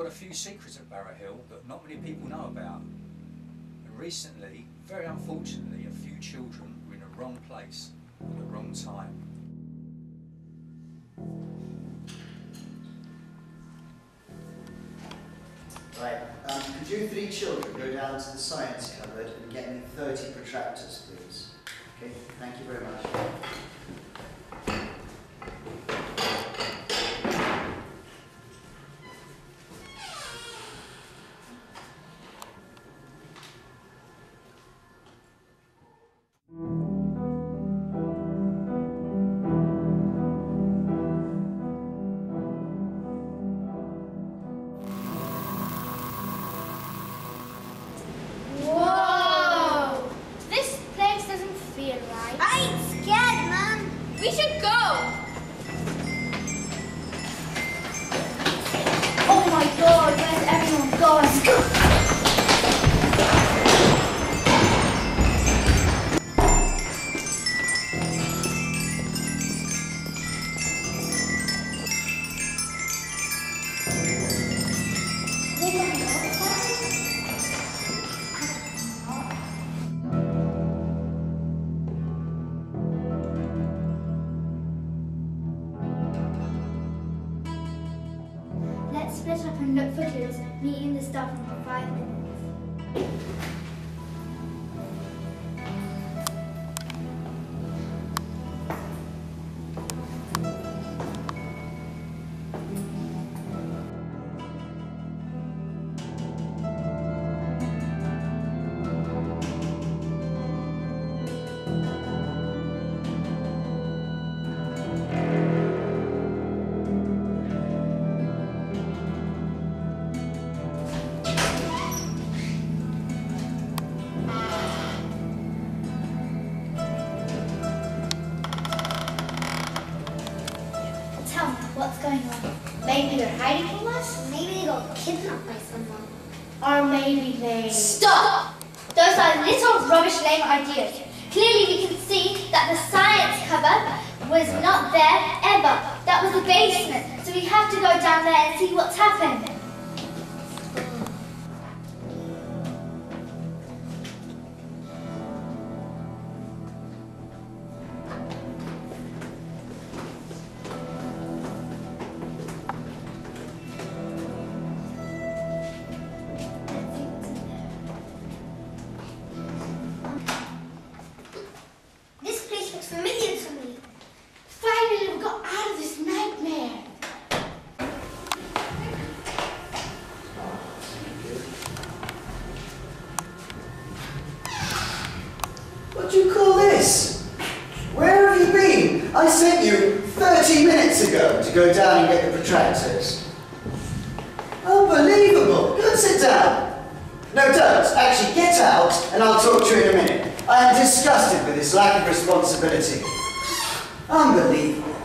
got a few secrets at Barrow Hill that not many people know about. And recently, very unfortunately, a few children were in the wrong place at the wrong time. Right, um, could you three children go down to the science cupboard and get me 30 protractors, please? Okay, thank you very much. Oh, everyone gone? Split up and look for clues, meeting the staff in five minutes. What's going on? Maybe they're hiding from us? Maybe they got kidnapped by someone. Or maybe they... Stop! Those are little rubbish lame ideas. Clearly we can see that the science cupboard was not there ever. That was the basement. So we have to go down there and see what's happened. Hmm. What do you call this? Where have you been? I sent you 30 minutes ago to go down and get the protractors. Unbelievable. Go and sit down. No, don't. Actually, get out and I'll talk to you in a minute. I am disgusted with this lack of responsibility. Unbelievable.